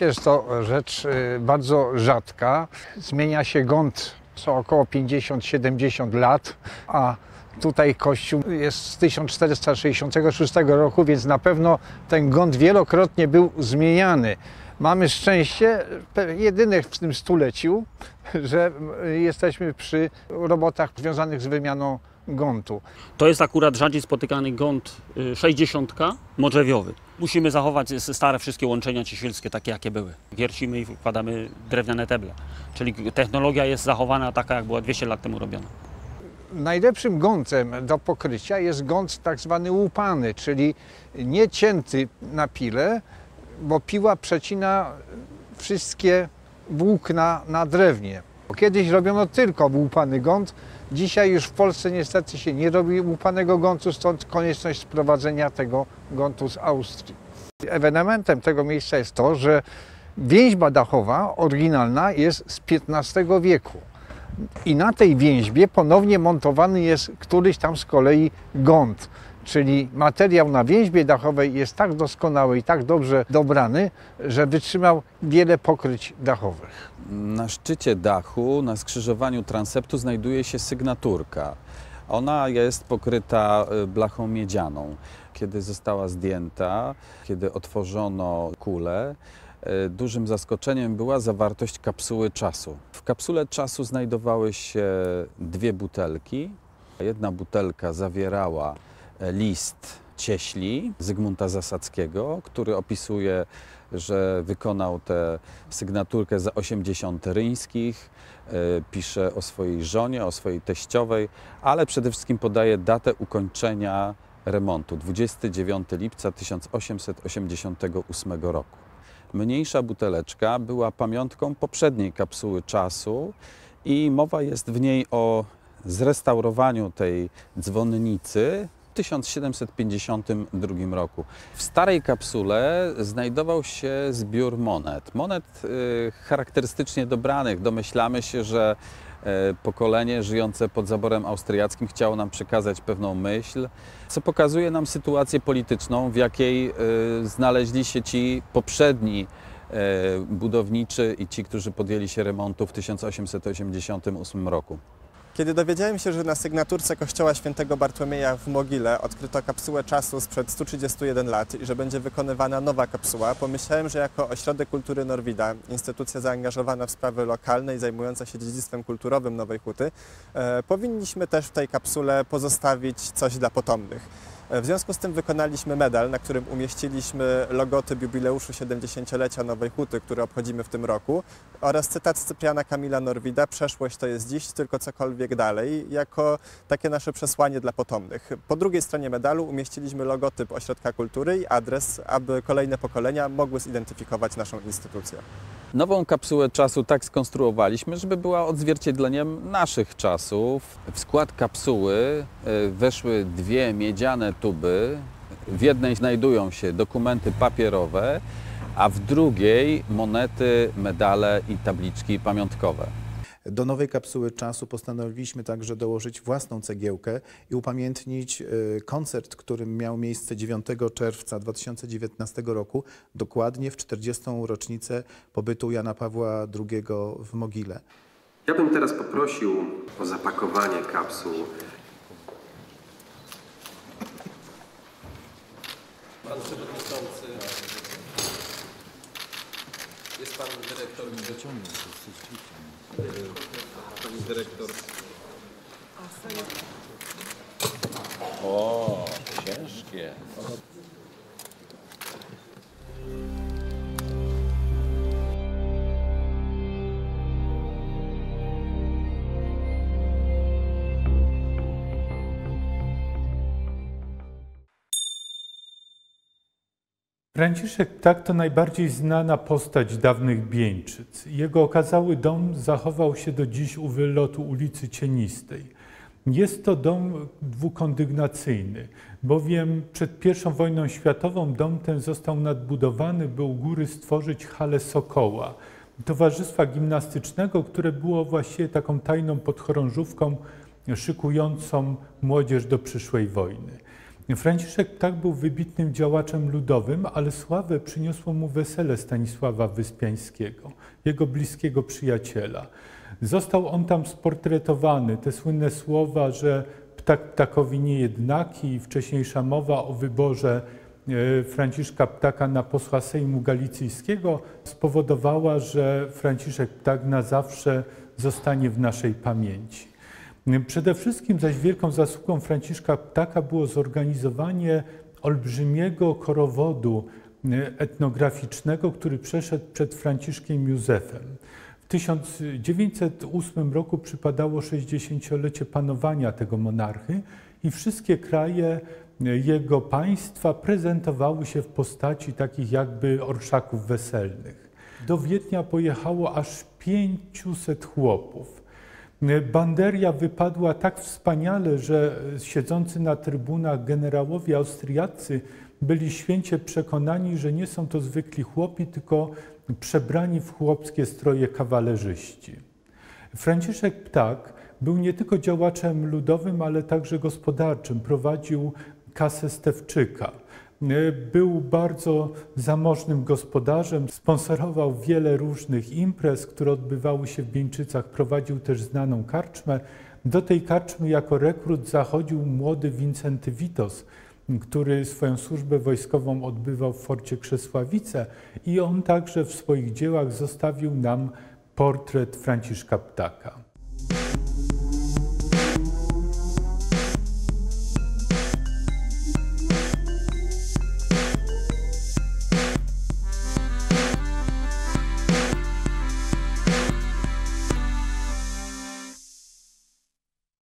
Jest to rzecz y, bardzo rzadka. Zmienia się gąd co około 50-70 lat, a tutaj kościół jest z 1466 roku, więc na pewno ten gąd wielokrotnie był zmieniany. Mamy szczęście, jedyne w tym stuleciu, że jesteśmy przy robotach związanych z wymianą gątu. To jest akurat rzadziej spotykany gąd y, 60 modrzewiowy. Musimy zachować stare wszystkie łączenia ciesielskie takie jakie były. Wiercimy i wkładamy drewniane teble. Czyli technologia jest zachowana taka jak była 200 lat temu robiona. Najlepszym gątem do pokrycia jest gąt tak zwany łupany, czyli nie cięty na pile, bo piła przecina wszystkie włókna na drewnie. Kiedyś robiono tylko łupany gąt, dzisiaj już w Polsce niestety się nie robi łupanego gątu, stąd konieczność sprowadzenia tego gątu z Austrii. Ewenementem tego miejsca jest to, że więźba dachowa oryginalna jest z XV wieku. I na tej więźbie ponownie montowany jest któryś tam z kolei gąt. Czyli materiał na więźbie dachowej jest tak doskonały i tak dobrze dobrany, że wytrzymał wiele pokryć dachowych. Na szczycie dachu, na skrzyżowaniu transeptu znajduje się sygnaturka. Ona jest pokryta y, blachą miedzianą. Kiedy została zdjęta, kiedy otworzono kulę, y, dużym zaskoczeniem była zawartość kapsuły czasu. W kapsule czasu znajdowały się dwie butelki. Jedna butelka zawierała list cieśli Zygmunta Zasadzkiego, który opisuje, że wykonał tę sygnaturkę za 80 ryńskich, e, pisze o swojej żonie, o swojej teściowej, ale przede wszystkim podaje datę ukończenia remontu 29 lipca 1888 roku. Mniejsza buteleczka była pamiątką poprzedniej kapsuły czasu i mowa jest w niej o zrestaurowaniu tej dzwonnicy 1752 roku. W starej kapsule znajdował się zbiór monet. Monet y, charakterystycznie dobranych. Domyślamy się, że e, pokolenie żyjące pod zaborem austriackim chciało nam przekazać pewną myśl, co pokazuje nam sytuację polityczną, w jakiej y, znaleźli się ci poprzedni budowniczy i ci, którzy podjęli się remontu w 1888 roku. Kiedy dowiedziałem się, że na sygnaturce kościoła świętego Bartłomieja w Mogile odkryto kapsułę czasu sprzed 131 lat i że będzie wykonywana nowa kapsuła, pomyślałem, że jako Ośrodek Kultury Norwida, instytucja zaangażowana w sprawy lokalne i zajmująca się dziedzictwem kulturowym Nowej Huty, e, powinniśmy też w tej kapsule pozostawić coś dla potomnych. W związku z tym wykonaliśmy medal, na którym umieściliśmy logotyp jubileuszu 70-lecia Nowej Huty, który obchodzimy w tym roku oraz cytat z Cypriana Kamila Norwida Przeszłość to jest dziś, tylko cokolwiek dalej, jako takie nasze przesłanie dla potomnych. Po drugiej stronie medalu umieściliśmy logotyp Ośrodka Kultury i adres, aby kolejne pokolenia mogły zidentyfikować naszą instytucję. Nową kapsułę czasu tak skonstruowaliśmy, żeby była odzwierciedleniem naszych czasów. W skład kapsuły e, weszły dwie miedziane tuby. W jednej znajdują się dokumenty papierowe, a w drugiej monety, medale i tabliczki pamiątkowe. Do nowej kapsuły czasu postanowiliśmy także dołożyć własną cegiełkę i upamiętnić e, koncert, który miał miejsce 9 czerwca 2019 roku, dokładnie w 40. rocznicę pobytu Jana Pawła II w Mogile. Ja bym teraz poprosił o zapakowanie kapsuł. Jest pan dyrektor. Pani dyrektor. O, ciężkie. Franciszek Ptak to najbardziej znana postać dawnych Bieńczyc. Jego okazały dom zachował się do dziś u wylotu ulicy Cienistej. Jest to dom dwukondygnacyjny, bowiem przed I wojną światową dom ten został nadbudowany, by u góry stworzyć halę Sokoła, towarzystwa gimnastycznego, które było właściwie taką tajną podchorążówką szykującą młodzież do przyszłej wojny. Franciszek Ptak był wybitnym działaczem ludowym, ale sławę przyniosło mu wesele Stanisława Wyspiańskiego, jego bliskiego przyjaciela. Został on tam sportretowany. Te słynne słowa, że ptak ptakowi niejednaki i wcześniejsza mowa o wyborze e, Franciszka Ptaka na posła Sejmu Galicyjskiego spowodowała, że Franciszek Ptak na zawsze zostanie w naszej pamięci. Przede wszystkim zaś wielką zasługą Franciszka Ptaka było zorganizowanie olbrzymiego korowodu e, etnograficznego, który przeszedł przed Franciszkiem Józefem. W 1908 roku przypadało 60-lecie panowania tego monarchy i wszystkie kraje e, jego państwa prezentowały się w postaci takich jakby orszaków weselnych. Do Wiednia pojechało aż 500 chłopów. Banderia wypadła tak wspaniale, że siedzący na trybunach generałowie austriaccy byli święcie przekonani, że nie są to zwykli chłopi, tylko przebrani w chłopskie stroje kawalerzyści. Franciszek Ptak był nie tylko działaczem ludowym, ale także gospodarczym. Prowadził kasę Stewczyka. Był bardzo zamożnym gospodarzem, sponsorował wiele różnych imprez, które odbywały się w Bieńczycach. Prowadził też znaną karczmę. Do tej karczmy jako rekrut zachodził młody Wincenty Witos, który swoją służbę wojskową odbywał w forcie Krzesławice i on także w swoich dziełach zostawił nam portret Franciszka Ptaka.